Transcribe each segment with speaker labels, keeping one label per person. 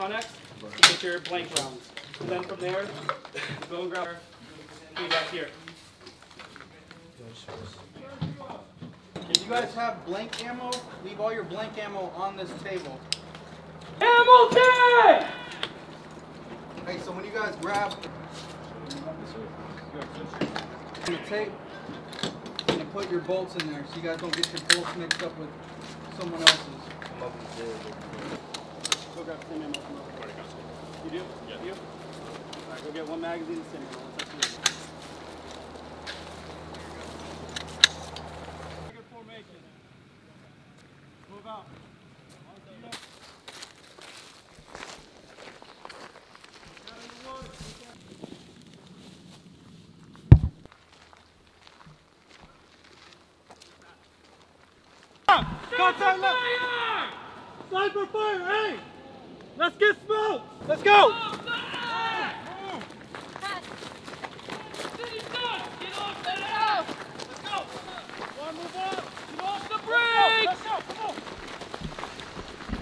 Speaker 1: Connex to get your blank rounds. And then from there, go and grab our back here.
Speaker 2: If you guys have blank ammo, leave all your blank ammo on this table.
Speaker 1: Hamilton!
Speaker 2: Okay, so when you guys grab the tape, you're put your bolts in there so you guys don't get your bolts mixed up with someone else's.
Speaker 1: Go grab the same ammo from over here. You do? Yeah. You? Alright, go get one magazine and send it. Let's actually Good formation. Move out. Contact left! Sniper fire! Hey! Let's get smoke! Let's go!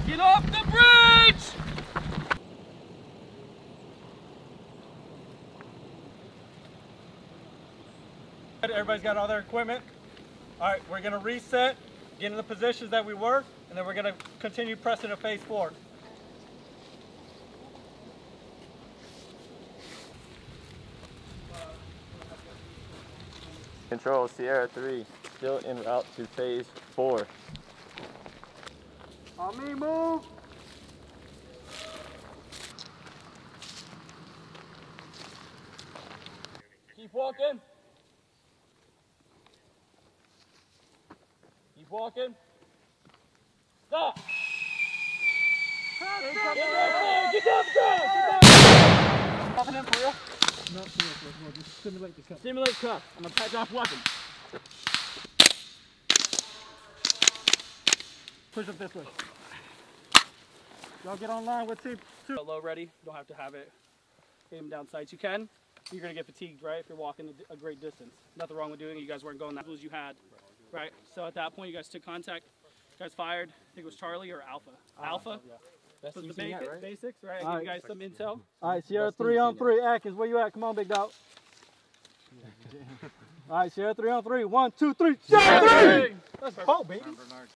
Speaker 3: Get off the bridge!
Speaker 1: Everybody's got all their equipment. All right, we're gonna reset, get in the positions that we were, and then we're gonna continue pressing to phase four.
Speaker 4: Control Sierra 3, still en route to phase 4.
Speaker 1: On me, move!
Speaker 3: Keep walking. Keep walking. Stop. Get down, get down, get down.
Speaker 1: Popping in for real?
Speaker 3: Stimulate cuff. I'm gonna patch off weapon.
Speaker 1: Push up this way. Y'all get online with team two. Low ready. You Don't have to have it aim down sights. You can. You're gonna get fatigued, right? If you're walking a great distance. Nothing wrong with doing it. You guys weren't going that as you had, right? So at that point, you guys took contact. You guys fired. I think it was Charlie or Alpha. Alpha.
Speaker 4: Best
Speaker 1: was the basic,
Speaker 4: yet, right?
Speaker 1: basics, right? I
Speaker 5: All
Speaker 1: give you guys some intel.
Speaker 5: All right, Sierra
Speaker 4: Best
Speaker 5: three
Speaker 4: team
Speaker 5: on three. Atkins, where you at? Come on, big dog. All right, Sierra three on three. One, two, three. Sierra three. Let's go, baby.